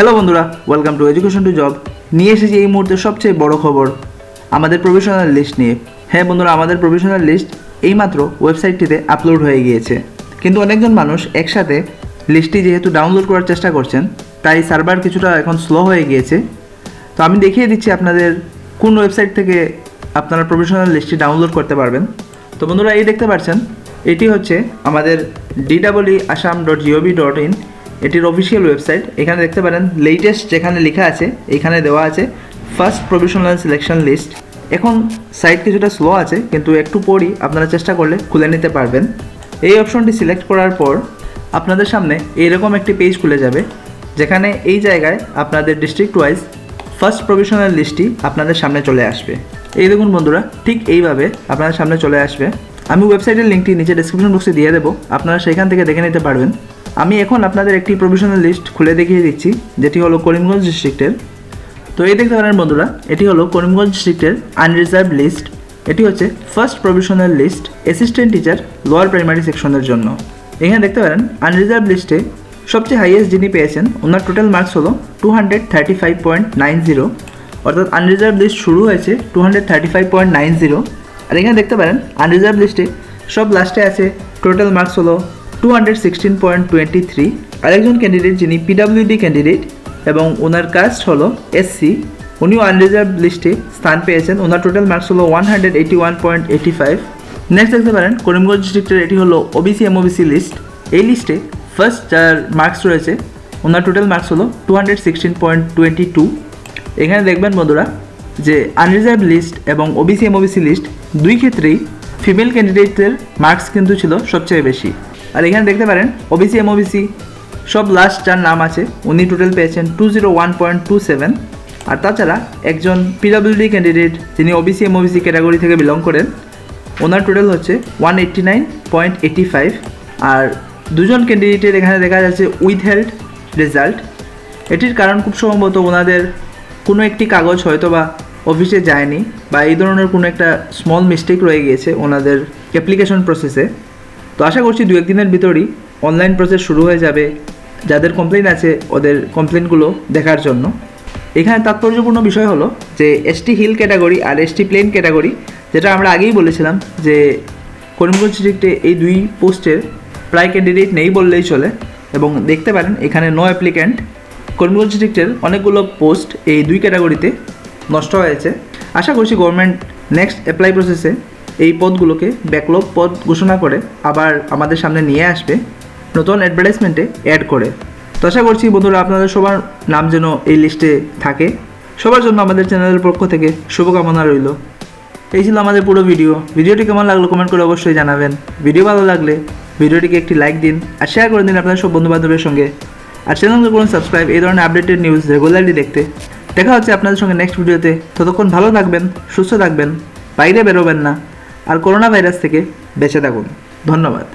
Hello বন্ধুরা welcome to education to job নিয়ে এসেছি এই মুহূর্তে সবচেয়ে বড় খবর, আমাদের প্রফেশনাল লিস্ট নিয়ে। হ্যাঁ বন্ধুরা, আমাদের প্রফেশনাল লিস্ট এইমাত্র ওয়েবসাইটটিতে আপলোড হয়ে গিয়েছে। কিন্তু অনেকজন মানুষ একসাথে লিস্টটি যেহেতু ডাউনলোড করার চেষ্টা করছেন, তাই সার্ভার কিছুটা এখন স্লো হয়ে গিয়েছে। তো আমি দেখিয়ে দিচ্ছি আপনাদের কোন ওয়েবসাইট থেকে আপনারা প্রফেশনাল লিস্টটি ডাউনলোড করতে পারবেন। তো বন্ধুরা, এই দেখতে পাচ্ছেন, এটি হচ্ছে আমাদের D double Assam dot GOV dot in এটির অফিসিয়াল ওয়েবসাইট এখানে দেখতে পারেন লেটেস্ট যেখানে লেখা আছে, এখানে দেওয়া আছে ফার্স্ট প্রফেশনাল সিলেকশন লিস্ট এখন সাইট কিছুটা স্লো আছে, কিন্তু একটু পরই আপনারা চেষ্টা করলে খুলে নিতে পারবেন। এই অপশনটি সিলেক্ট করার পর আপনাদের সামনে এইরকম একটি পেজ খুলে যাবে, যেখানে এই জায়গায় আপনাদের ডিস্ট্রিক্ট ওয়াইজ ফার্স্ট প্রফেশনাল লিস্টটি আপনাদের সামনে চলে আসবে। এই দেখুন বন্ধুরা, ঠিক এইভাবে আপনাদের সামনে চলে আসবে। আমি ওয়েবসাইটের লিঙ্কটি নিচে ডিসক্রিপশন বক্সে দিয়ে দেবো, আপনারা সেখান থেকে দেখে নিতে পারবেন। আমি এখন আপনাদের একটি প্রভিশনাল লিস্ট খুলে দেখিয়ে দিচ্ছি, যেটি হলো করিমগঞ্জ ডিস্ট্রিক্টের তো এই দেখতে পারেন বন্ধুরা, এটি হলো করিমগঞ্জ ডিস্ট্রিক্টের আনরিজার্ভ লিস্ট এটি হচ্ছে first provisional list assistant teacher lower primary সেকশনের জন্য। এখানে দেখতে পারেন আনরিজার্ভ লিস্টে সবচেয়ে হাইয়েস্ট যিনি পেয়েছেন, ওনার টোটাল মার্কস হলো two hundred thirty five point nine zero অর্থাৎ আনরিজার্ভ লিস্ট শুরু হয়েছে two hundred thirty five point nine zero আর এখানে দেখতে পারেন আনরিজার্ভ লিস্টে সব লাস্টে আছে টোটাল মার্কস হলো two hundred sixteen point twenty three আরেকজন ক্যান্ডিডেট যিনি পিডাব্লিউডি ক্যান্ডিডেট এবং ওনার কাস্ট হলো এসসি উনিও আনরিজার্ভ লিস্টে স্থান পেয়েছেন। ওনার টোটাল মার্কস হলো one hundred one point five next দেখতে পারেন, করিমগঞ্জ ডিস্ট্রিক্টের এটি হলো ওবিসি এমওবিসি লিস্ট এই লিস্টে ফার্স্ট যার মার্কস রয়েছে, ওনার টোটাল মার্কস হলো two hundred sixteen point twenty two এখানে দেখবেন বন্ধুরা যে আনরিজার্ভ লিস্ট এবং ওবিসি এমওবিসি লিস্ট দুই ক্ষেত্রেই ফিমেল ক্যান্ডিডেটদের মার্কস কিন্তু ছিল সবচেয়ে বেশি। আর এখানে দেখতে পারেন ওবিসি এমওবিসি সব লাস্ট যার নাম আছে, উনি টোটাল পেয়েছেন two zero one point two seven আর তাছাড়া একজন পিডাব্লিউডি ক্যান্ডিডেট যিনি ওবিসি এমওবিসি ক্যাটাগরি থেকে বিলং করেন, ওনার টোটাল হচ্ছে one eighty nine point eighty five আর দুজন ক্যান্ডিডেটের এখানে দেখা যাচ্ছে উইথ হেল্ড রেজাল্ট এটির কারণ খুব সম্ভবত ওনাদের কোনো একটি কাগজ হয়তো বা অফিসে যায়নি, বা এই ধরনের কোনো একটা স্মল মিস্টেক রয়ে গিয়েছে ওনাদের অ্যাপ্লিকেশন প্রসেসে তো আশা করছি দু একদিনের ভিতরই অনলাইন প্রসেস শুরু হয়ে যাবে। যাদের কমপ্লেন আছে, ওদের কমপ্লেনগুলো দেখার জন্য। এখানে তাৎপর্যপূর্ণ বিষয় হলো যে এসটি হিল ক্যাটাগরি আর এসটি প্লেন ক্যাটাগরি যেটা আমরা আগেই বলেছিলাম যে, করিমগঞ্জ ডিস্ট্রিক্টে এই দুই পোস্টের প্রায় ক্যান্ডিডেট নেই বললেই চলে। এবং দেখতে পারেন, এখানে নো অ্যাপ্লিক্যান্ট করিমগঞ্জ ডিস্ট্রিক্টের অনেকগুলো পোস্ট এই দুই ক্যাটাগরিতে নষ্ট হয়েছে। আশা করছি গভর্নমেন্ট নেক্সট অ্যাপ্লাই প্রসেসে এই পদগুলোকে ব্যাকলগ পদ ঘোষণা করে আবার আমাদের সামনে নিয়ে আসবে, নতুন অ্যাডভার্টাইজমেন্টে অ্যাড করে। তো আশা করছি বন্ধুরা আপনাদের সবার নাম যেন এই লিস্টে থাকে। সবার জন্য আমাদের চ্যানেলের পক্ষ থেকে শুভকামনা রইল। এই ছিল আমাদের পুরো ভিডিও ভিডিওটি কেমন লাগল কমেন্ট করে অবশ্যই জানাবেন। ভিডিও ভালো লাগলে ভিডিওটিকে একটি লাইক দিন আর শেয়ার করে দিন আপনাদের সব বন্ধুবান্ধবের সঙ্গে। আর চ্যানেলকে করুন সাবস্ক্রাইব এই ধরনের আপডেটেড নিউজ রেগুলারলি দেখতে। দেখা হচ্ছে আপনাদের সঙ্গে নেক্সট ভিডিওতে ততক্ষণ ভালো থাকবেন, সুস্থ থাকবেন, বাইরে বেরোবেন না। আর করোনা ভাইরাস থেকে বেঁচে থাকুন। ধন্যবাদ।